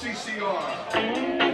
CCR.